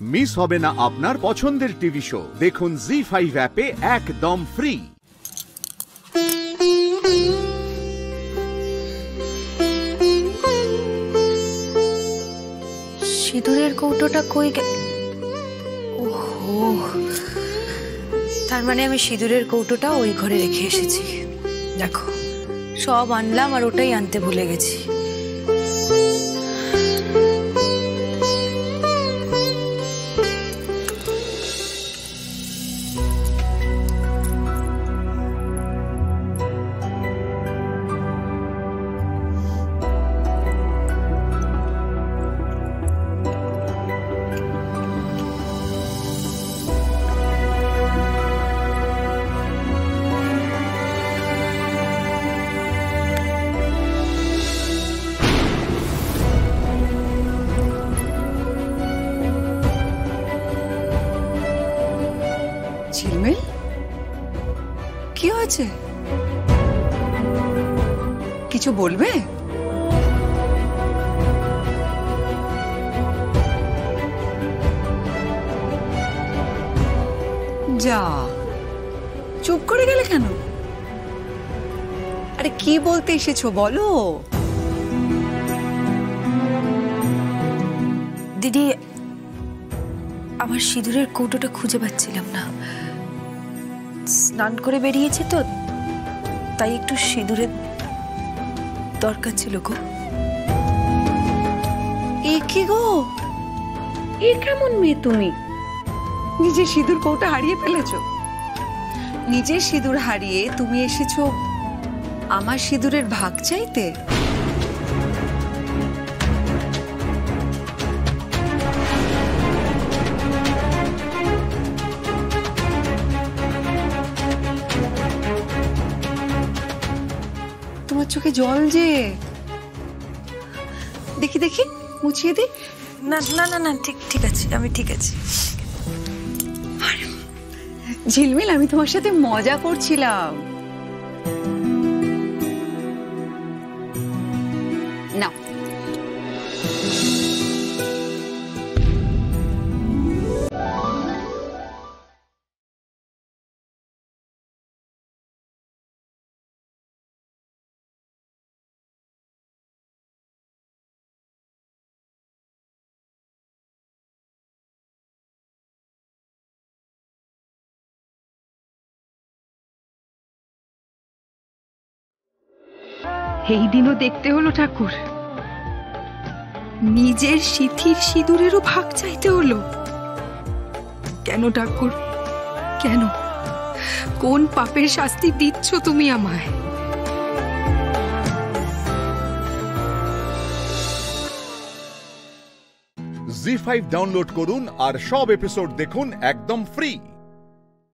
Miss হবে না আপনার পছন্দের টিভি শো। দেখুন জি ফাইভ অ্যাপে একদম ফ্রি সিঁদুরের কৌটোটা কই ওহো, তার মানে আমি সিঁদুরের কৌটোটা ওই ঘরে রেখে এসেছি। দেখো, সব আনলাম আর ওটাই আনতে ভুলে গেছি। ঝিলমিল? কি হয়েছে? কিছু বলবে? যা। চুপ করে গেলে কেন? আরে কি বলতে এসেছ বলো? দিদি আমার সিঁদুরের কৌটোটা খুঁজে পাচ্ছিলাম না। স্নান করে বেরিয়েছে তো, তাই একটু সিঁদুরের দরকার ছিল গো। এ কি গো? এ কেমন মেয়ে তুমি? নিজের সিঁদুর কৌটা হারিয়ে ফেলেছো। নিজের সিঁদুর হারিয়ে তুমি এসেছ আমার সিঁদুরের ভাগ চাইতে? তোমার চোখে জল যে। দেখি দেখি মুছিয়ে দি। না না না না ঠিক ঠিক আছে আমি ঠিক আছি। ঝিলমিল আমি তোমার সাথে মজা করছিলাম। না এই দিনও দেখতে হলো ঠাকুর। নিজের সিথির সিঁদুরেরও ভাগ চাইতে হলো। কেন ঠাকুর? কেন? কোন পাপের শাস্তি দিচ্ছ তুমি আমায়? জি ফাইভ ডাউনলোড করুন আর সব এপিসোড দেখুন একদম ফ্রি।